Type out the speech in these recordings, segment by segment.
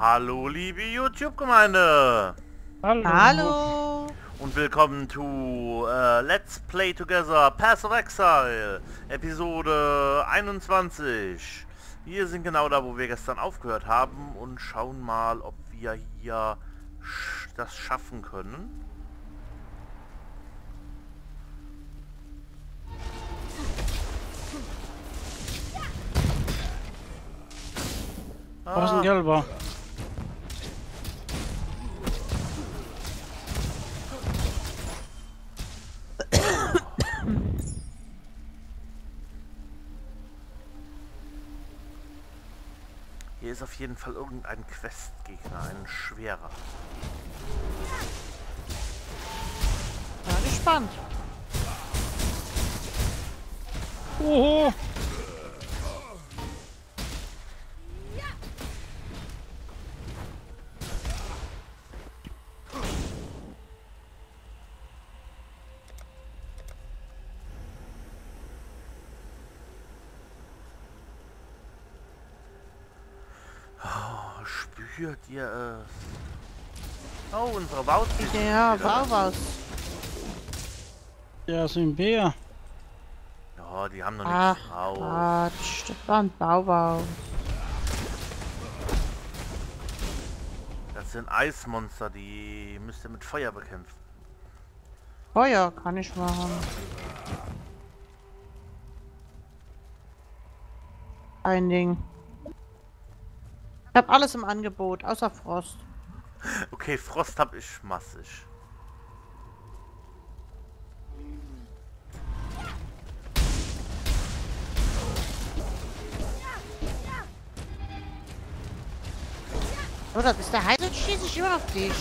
Hallo liebe YouTube-Gemeinde Hallo. Hallo. und willkommen zu äh, Let's Play Together Path of Exile Episode 21. Wir sind genau da, wo wir gestern aufgehört haben und schauen mal, ob wir hier sch das schaffen können. Da ist ein gelber. Hier ist auf jeden Fall irgendein Questgegner, ein schwerer. Ja, gespannt. Oho. Oh, spürt ihr es? Oh, unsere Baut Ja, war was. Der ist ein Bär. Ja, die haben noch Ach, nichts raus. Quatsch. Das war ein. Das sind Eismonster, die müsst ihr mit Feuer bekämpfen. Feuer kann ich machen. Ein Ding. Ich hab alles im Angebot, außer Frost. Okay, Frost hab ich massig. So, das ist der Heiß und schieße ich immer auf dich.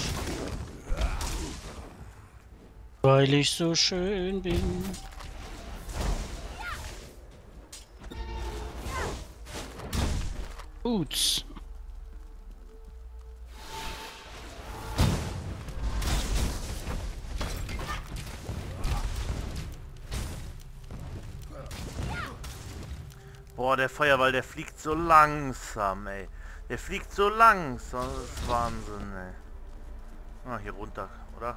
Weil ich so schön bin. Boots. Boah, der Feuerball, der fliegt so langsam, ey. Der fliegt so langsam, das ist Wahnsinn, ey. Ah, hier runter, oder?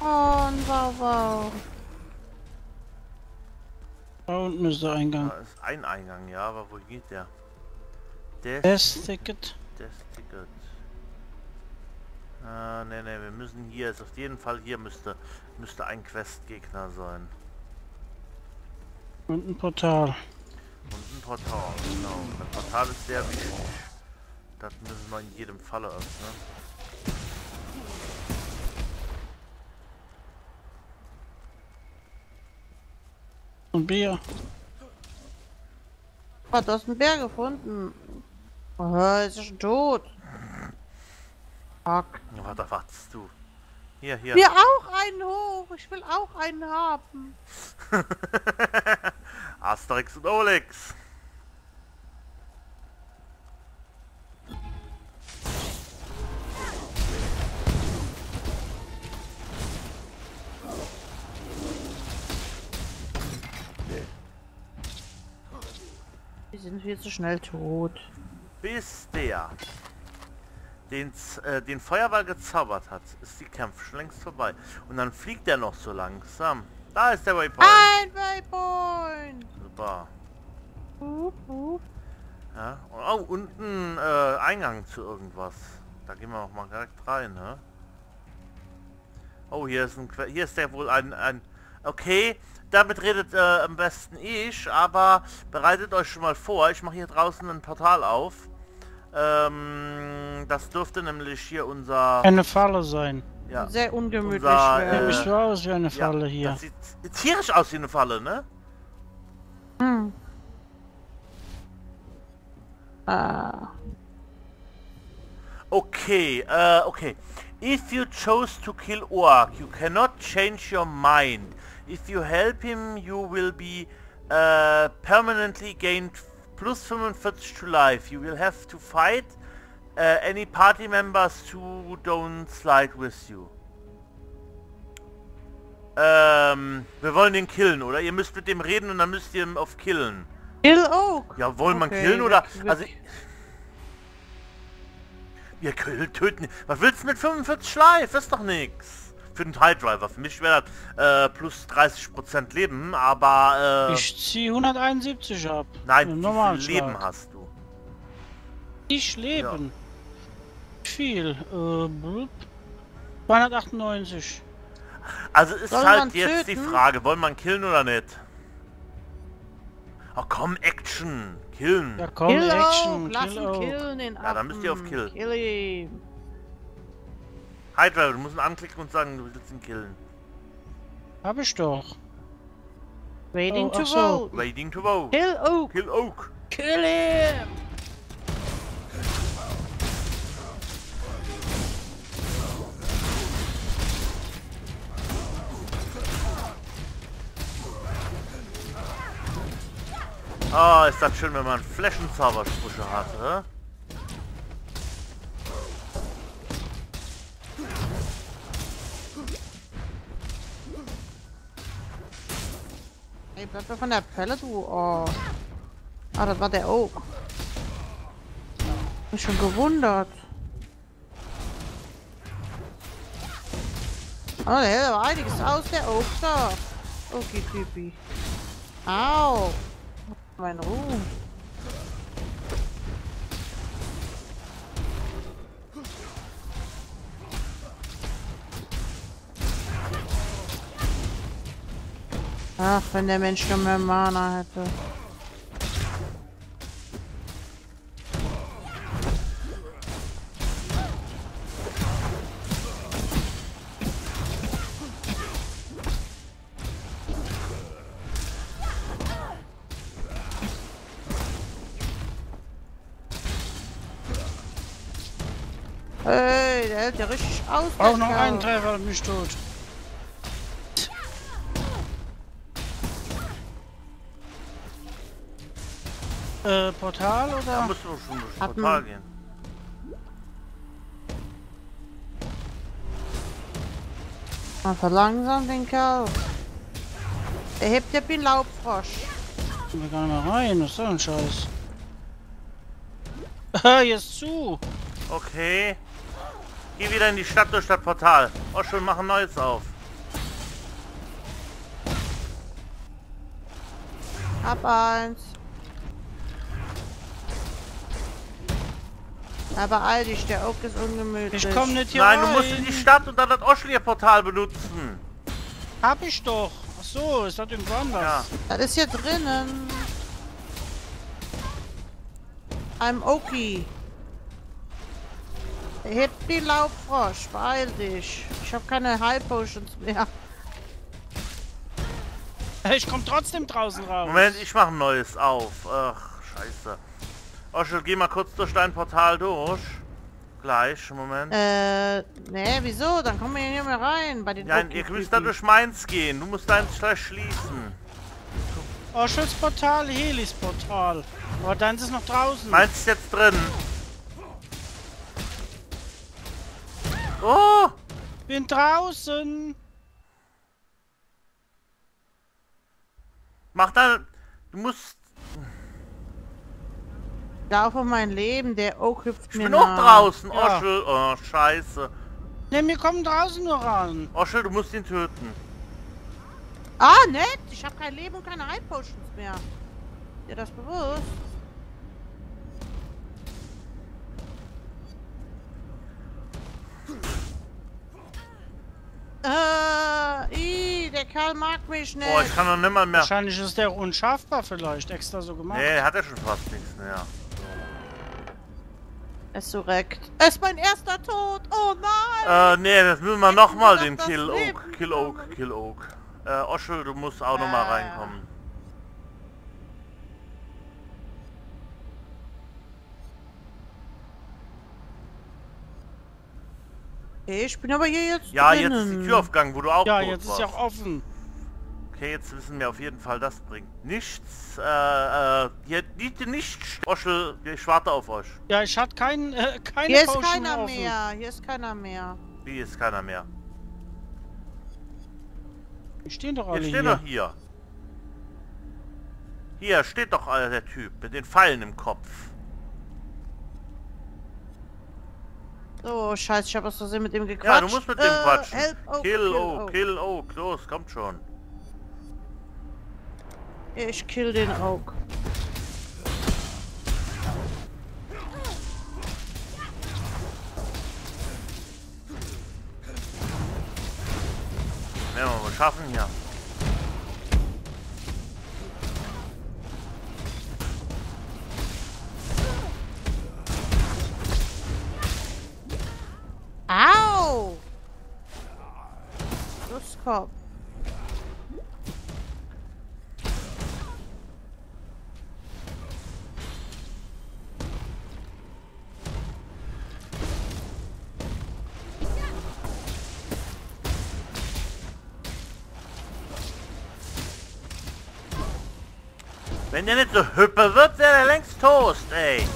Oh, ein Bauwau. Da unten ist der Eingang. Da ist ein Eingang, ja, aber wo geht der? Der Das Ticket. Das Ticket. Äh, ne, ne, wir müssen hier, ist auf jeden Fall hier müsste, müsste ein Questgegner sein. Und ein Portal. Und ein Portal, genau. Das Portal ist sehr wichtig. Das müssen wir in jedem Falle öffnen. Ein Bär. Oh, du hast einen Bär gefunden. Oh, ist ja schon tot. Fuck. Ja, da wartest du. Hier, hier. Mir auch einen hoch. Ich will auch einen haben. Asterix und Olix. Die sind viel zu schnell tot. Bis der den, äh, den Feuerball gezaubert hat, ist die Kampf schon längst vorbei. Und dann fliegt er noch so langsam. Da ist der Waypoint. Ein Waypoint. Super. Hup, hup. Ja. Und, oh, unten äh, Eingang zu irgendwas. Da gehen wir auch mal direkt rein, ne? Oh, hier ist ein hier ist der wohl ein ein Okay, damit redet äh, am besten ich, aber bereitet euch schon mal vor. Ich mache hier draußen ein Portal auf. Ähm, das dürfte nämlich hier unser Eine Falle sein. ja, Sehr ungemütlich Unser, Ja, Äh, ich so aus wie eine ja, Falle hier. Das sieht tierisch aus wie eine Falle, ne? Hm. Ah. Okay, uh, okay. If you chose to kill Orc, you cannot change your mind. If you help him, you will be uh, permanently gained plus 45 to life. You will have to fight uh, any party members who don't slide with you. Ähm, wir wollen den killen, oder? Ihr müsst mit dem reden und dann müsst ihr auf killen. Kill Oak. Ja, wollen man Okay, killen oder... Also... Wir können töten. Was willst du mit 45 Schleif? Ist doch nix. Für den Teildriver. Für mich wäre das äh, plus 30% Leben, aber äh, Ich zieh 171 ab. nein, wie viel. Leben hast du? Ich leben. Viel. Äh, blub. 298. Also ist Soll halt man jetzt die töten? Frage, wollen wir killen oder nicht? Ach komm, Action. Killen. Ja komm, Kill Action. Lass Kill ihn killen, den Ja, dann müsst ihr auf Affen. Kill. Kill ihn. Hydra, du musst ihn anklicken und sagen, du willst ihn killen. Hab ich doch. Waiting Oh, to so. vote. Waiting to vote. Kill Oak. Kill Oak. Kill him. Ah, ist das schön, wenn man Flächenzaubersprüche hat, hä? Ey, bleib doch von der Pelle, du. Oh. Ah, das war der Oak. Mich schon gewundert. Oh, der hält aber einiges aus, der Oak da. Okay, Typi. Au. Mein Ruhm. Ach, wenn der Mensch nur mehr Mana hätte. Richtig aus. Auch noch einen Treffer, mich tot. Äh, Portal Da oder? musst du schon durchs Hat Portal ein- gehen. Man verlangsamt den Kerl. Er hebt ja wie ein Laubfrosch. Kommen wir gar nicht mehr rein, was ist das ein Scheiß? Ah, jetzt zu. Okay. Geh wieder in die Stadt durch das Portal. Oh, schon mach ein neues auf. Ab eins. Aber all dich, der Oak ist ungemütlich. Ich komm nicht hier Nein, rein. du musst in die Stadt und dann das Oschlier-Portal benutzen. Hab ich doch. Ach so, ist das irgendwo anders? Ja. Das ist hier drinnen. I'm Oki. Er hebt wie Laubfrosch. Beeil dich. Ich habe keine High Potions mehr. Ich komm trotzdem draußen raus. Moment, ich mach ein neues auf. Ach, scheiße. Oschel, geh mal kurz durch dein Portal durch. Gleich, Moment. Äh, ne, wieso? Dann kommen wir hier nicht mehr rein bei den Ja, Oki ihr müsst da durch meins gehen. Du musst deins gleich schließen. Oschels Oh, Portal, Helis Portal. Aber dann ist es noch draußen. Meins ist jetzt drin. Oh! Bin draußen. Mach dann... Du musst... Lauf um mein Leben, der Oak hüpft Ich mir bin auch draußen, Ja. Oschel. Oh, scheiße. Ne, wir kommen draußen nur ran. Oschel, du musst ihn töten. Ah, nett! Ich habe kein Leben und keine High Potions mehr. Ist dir das bewusst? Äh, ih, der Kerl mag mich nicht. Oh, ich kann noch nimmer mehr... Wahrscheinlich ist der unschaffbar vielleicht. Extra so gemacht. Nee, hat er schon fast nichts mehr. Es direkt. Es ist mein erster Tod. Oh nein! Äh, nee, das müssen wir nochmal den Kill Oak, Kill Oak. Kill Oak. Äh, Oschel, du musst auch nochmal Äh. Reinkommen. Ich bin aber hier jetzt Ja, jetzt drinnen. ist die Tür aufgegangen, wo du auch Ja, tot jetzt ist warst. ja auch offen. Okay, jetzt wissen wir auf jeden Fall, das bringt nichts. Äh, äh, hier, nicht, nicht, Oschel, ich warte auf euch. Ja, ich hatte kein, äh, keine Hier ist Potion keiner offen. mehr. Hier ist keiner mehr. Wie ist keiner mehr? Die stehen doch Hier alle steht hier. doch hier. Hier steht doch äh, der Typ mit den Pfeilen im Kopf. Oh, scheiße, ich habe aus Versehen mit dem gequatscht. Ja, du musst mit dem Äh, quatschen. Help Oak, kill Oak, kill Oak. Los, kommt schon. Ich kill den Oak. Werden wir mal schaffen hier. Lustkopf. Wenn der nicht so hüppe wird, wäre der längst Toast, ey.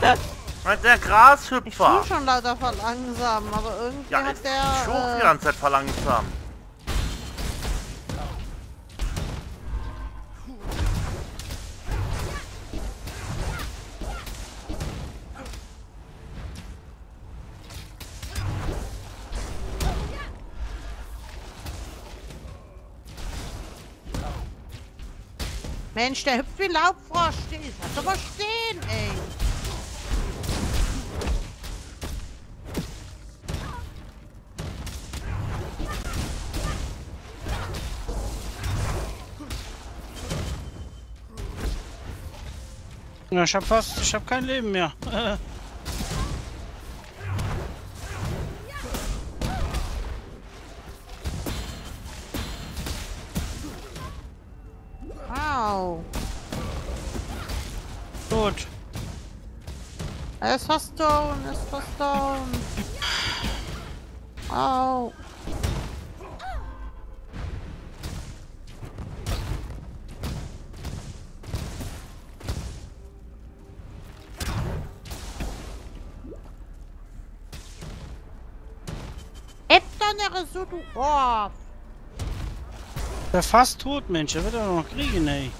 Und der Ich will Grashüpfer. schon leider verlangsamen, aber irgendwie Ja, hat der... schon die Äh, ganze Zeit verlangsamt. Mensch, der hüpft wie Laubfrosch. Steh- Lass mal stehen, ey. Ja, ich hab fast, ich hab kein Leben mehr. Au. Gut. Er ist fast down, er ist fast down. Au. Du Orf. Der fast tot, Mensch. Der wird er noch kriegen, ey.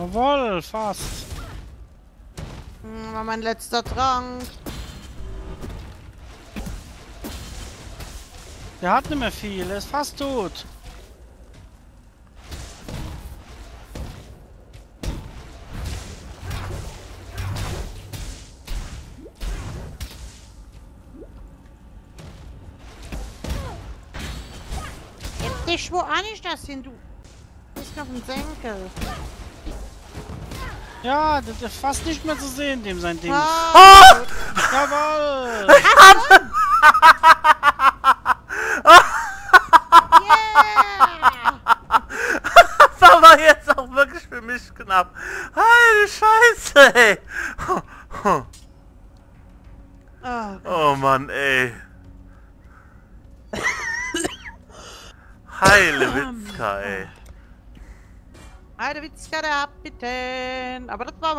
Jawohl, fast. Hm, war mein letzter Trank. Der hat nicht mehr viel. Er ist fast tot. Jetzt dich, wo an ich das hin, du? Bist auf dem Senkel. Ja, das ist fast nicht mehr zu sehen, dem sein Ding. Ah, Jawohl! yeah!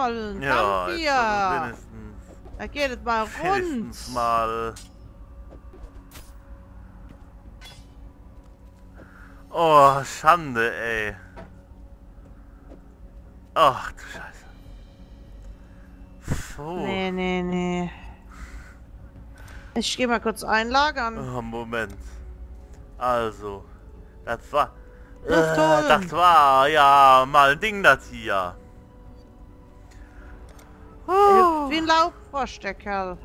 Ein Ja, Kampf jetzt hier. also wenigstens, Da geht es mal rund. mal. Oh, Schande, ey. Ach du Scheiße. Puh. Nee, nee, nee. Ich geh mal kurz einlagern. Oh, Moment. Also, das war... Äh, das war ja mal ein Ding, das hier. Hüpft Wie ein Laubfrosch, der Kerl.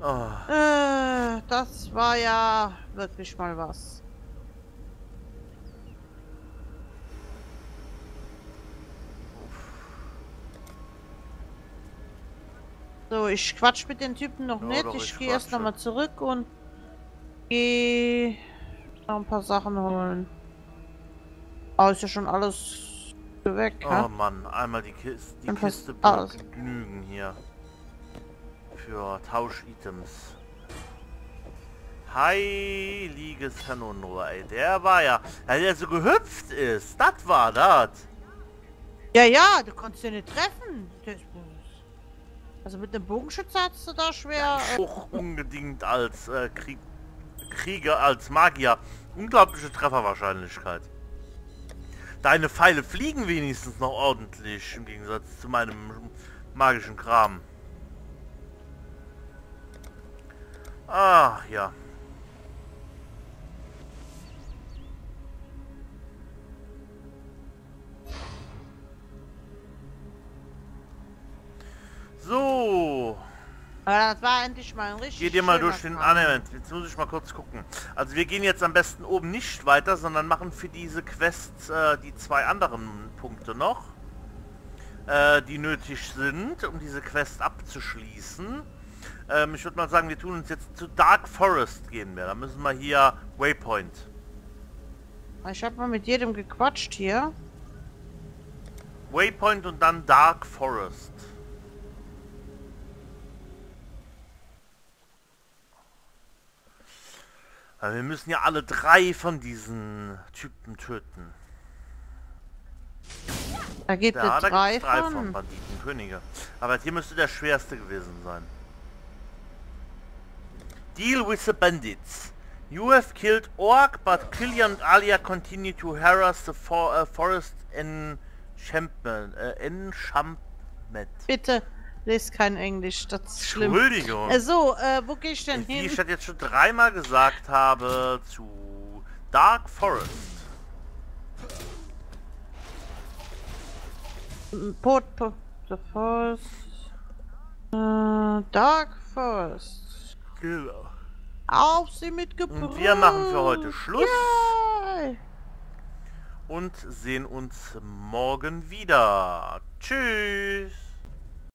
Oh, Äh, das war ja wirklich mal was. So, ich quatsch mit den Typen noch Ja, nicht. Ich, ich gehe erst nochmal zurück und gehe noch ein paar Sachen holen. Oh, ist ja schon alles weg, Oh ha? Mann, einmal die, Kiste, die Kiste genügen hier. Für Tausch-Items. Heiliges Kanonenrohr, ey. Der war ja... Der so gehüpft ist. Das war das. Ja, ja, du kannst den nicht treffen. Also mit dem Bogenschützer hast du da schwer... Äh, Auch unbedingt als äh, Krieg Krieger, als Magier. Unglaubliche Trefferwahrscheinlichkeit. Deine Pfeile fliegen wenigstens noch ordentlich, im Gegensatz zu meinem magischen Kram. Ach ja. Aber das war endlich mal ein richtig Geh dir mal durch den. Element. Jetzt muss ich mal kurz gucken. Also wir gehen jetzt am besten oben nicht weiter, sondern machen für diese Quest äh, die zwei anderen Punkte noch, äh, die nötig sind, um diese Quest abzuschließen. Ähm, ich würde mal sagen, wir tun uns jetzt zu Dark Forest gehen wir. Da müssen wir hier Waypoint. Ich habe mal mit jedem gequatscht hier. Waypoint und dann Dark Forest. Weil wir müssen ja alle drei von diesen Typen töten. Da gibt Ja, es da drei, drei von. von Banditen, Könige. Aber hier müsste der schwerste gewesen sein. Deal with the bandits. You have killed Orc, but Killian and Alia continue to harass the for uh, forest enchantment. Uh, enchantment. Bitte, lest kein Englisch, das ist schlimm. Entschuldigung. Äh, so, äh, wo gehe ich denn Wie hin? ich das jetzt schon dreimal gesagt habe, zu Dark Forest. Port, Port, the Forest. Äh, Dark Forest. Genau. Auf sie mit Gebrüll. Und wir machen für heute Schluss. Yay. und sehen uns morgen wieder. Tschüss.